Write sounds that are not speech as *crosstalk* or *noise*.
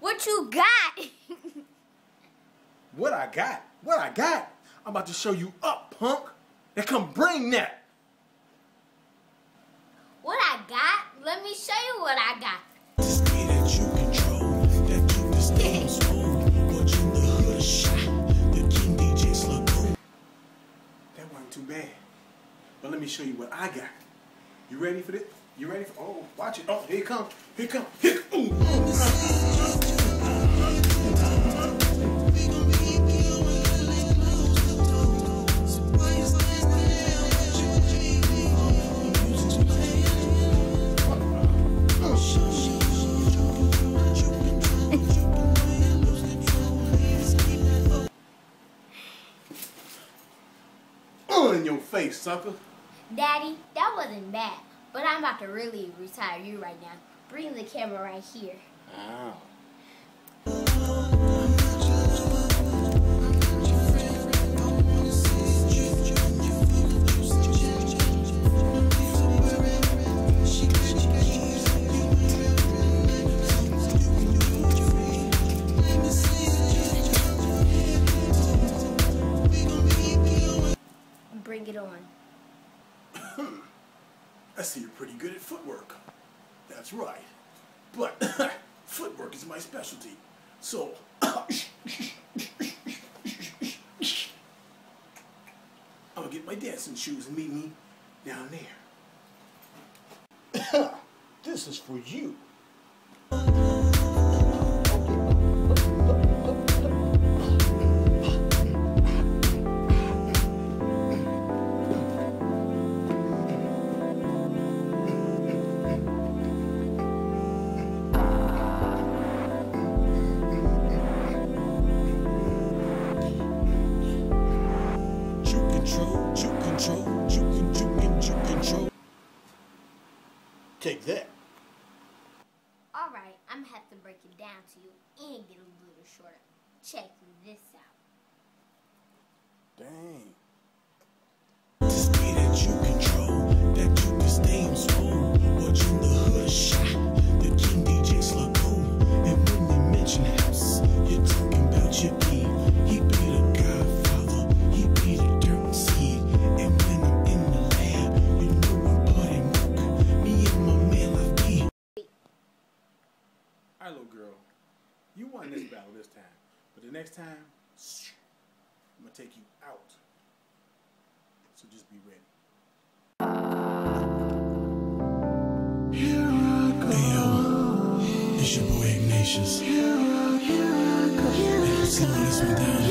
What you got? What I got? What I got? I'm about to show you up, punk. Now come bring that. what I got? Let me show you what I got. That juke control, that you can stay on swole. But you the hood shot, the king DJ Slugo. That wasn't too bad. But let me show you what I got. You ready for this? You ready for? Oh, watch it. Oh, here it comes. Here it comes. Here. Ooh. In your face, sucker. Daddy, that wasn't bad. But I'm about to really retire you right now. Bring the camera right here. Ow. Bring it on. *coughs* I see you're pretty good at footwork. That's right. But *coughs* footwork is my specialty. So, *coughs* I'm gonna get my dancing shoes and meet me down there. this is for you. Control, you control, you can, you can, you control. Take that. Alright, I'm gonna have to break it down to you and get a little shorter. Check this out. Dang. This beat that juke control, that you can stay on swole. But you the hood shot, the king DJ Slugo. And when you mention right, little girl. You won this *clears throat* battle this time. But the next time, I'm gonna take you out. So just be ready. Hey yo, it's your boy Ignatius. Slow this one down.